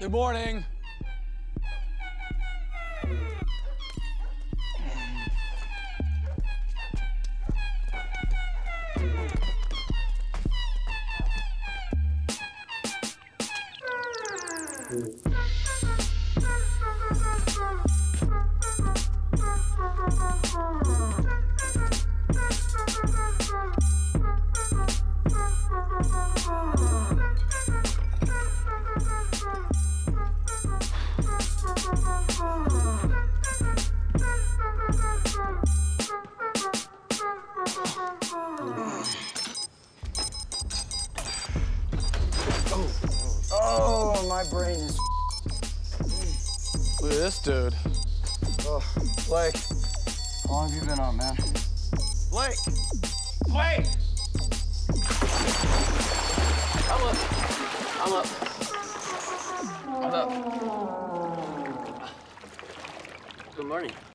Good morning. Oh, my brain is. Look at this dude. Oh, Blake, how long have you been on, man? Blake! Blake! I'm up. I'm up. I'm up. Good morning.